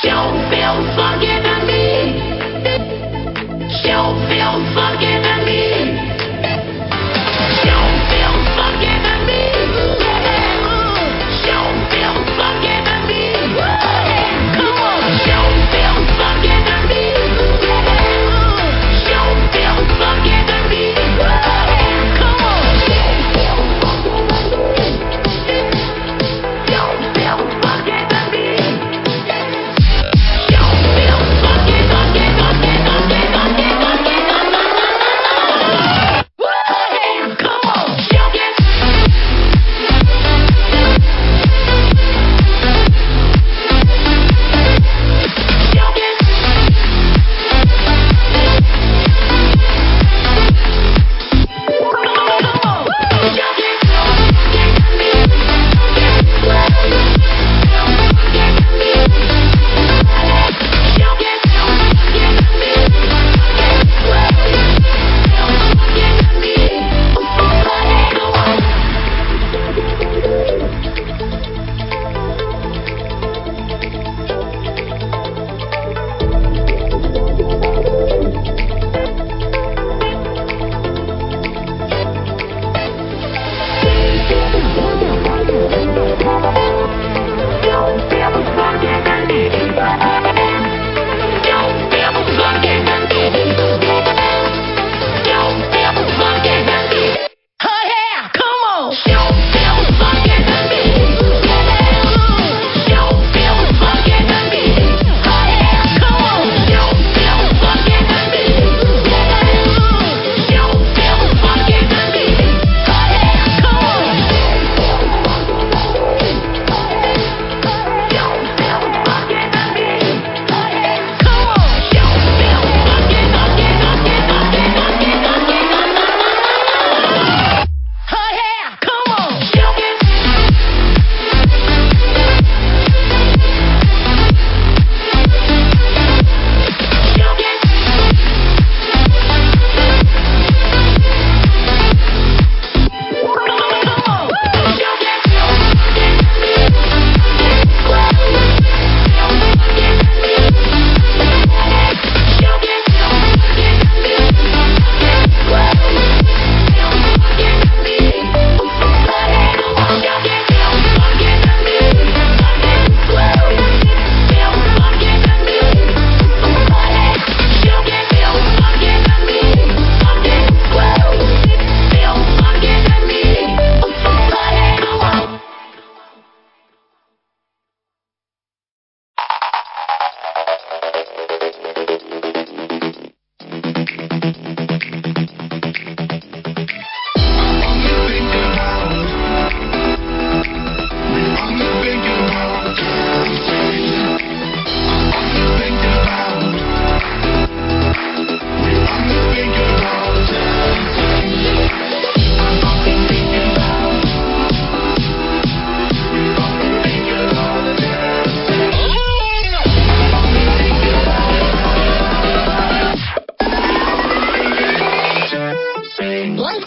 She'll feel forgiven me. She'll feel forgiven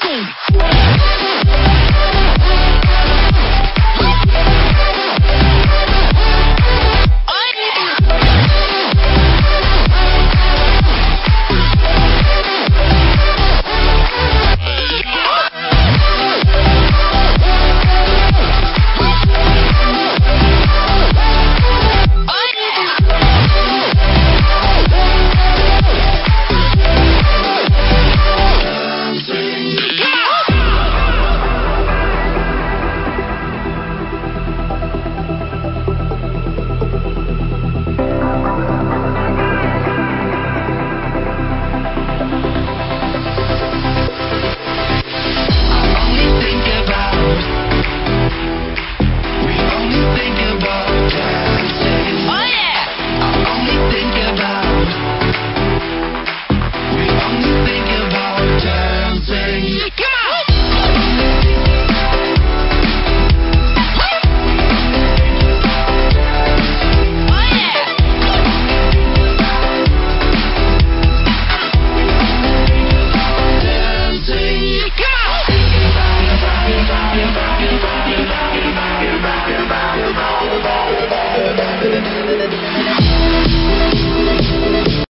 Boom.